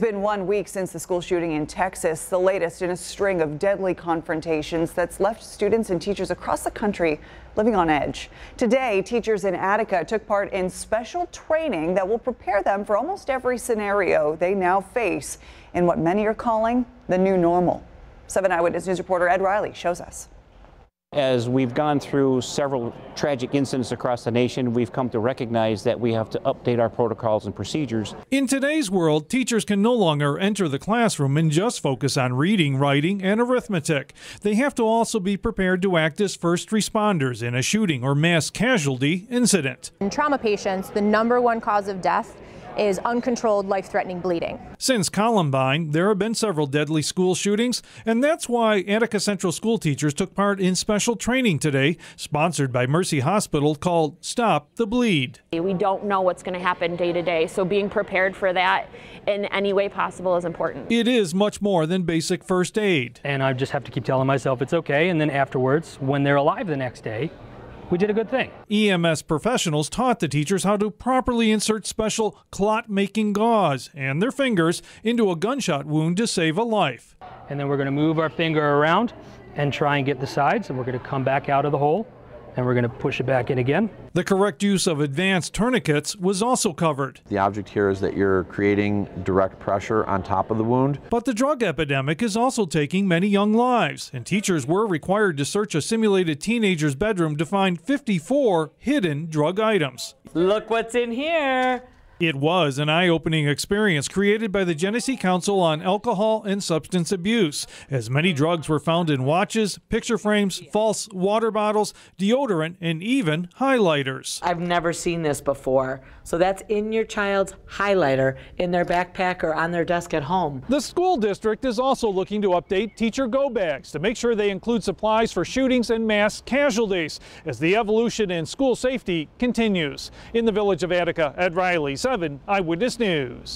It's been one week since the school shooting in Texas, the latest in a string of deadly confrontations that's left students and teachers across the country living on edge. Today, teachers in Attica took part in special training that will prepare them for almost every scenario they now face in what many are calling the new normal. 7 Eyewitness News reporter Ed Riley shows us. As we've gone through several tragic incidents across the nation, we've come to recognize that we have to update our protocols and procedures. In today's world, teachers can no longer enter the classroom and just focus on reading, writing, and arithmetic. They have to also be prepared to act as first responders in a shooting or mass casualty incident. In trauma patients, the number one cause of death is uncontrolled life-threatening bleeding. Since Columbine, there have been several deadly school shootings, and that's why Attica Central school teachers took part in special training today, sponsored by Mercy Hospital, called Stop the Bleed. We don't know what's going to happen day to day, so being prepared for that in any way possible is important. It is much more than basic first aid. And I just have to keep telling myself it's okay, and then afterwards, when they're alive the next day, we did a good thing. EMS professionals taught the teachers how to properly insert special clot making gauze and their fingers into a gunshot wound to save a life. And then we're going to move our finger around and try and get the sides, and we're going to come back out of the hole and we're going to push it back in again. The correct use of advanced tourniquets was also covered. The object here is that you're creating direct pressure on top of the wound. But the drug epidemic is also taking many young lives, and teachers were required to search a simulated teenager's bedroom to find 54 hidden drug items. Look what's in here. It was an eye opening experience created by the Genesee Council on Alcohol and Substance Abuse, as many drugs were found in watches, picture frames, false water bottles, deodorant, and even highlighters. I've never seen this before. So that's in your child's highlighter in their backpack or on their desk at home. The school district is also looking to update teacher go bags to make sure they include supplies for shootings and mass casualties as the evolution in school safety continues. In the village of Attica, Ed Riley, 7 Eyewitness News.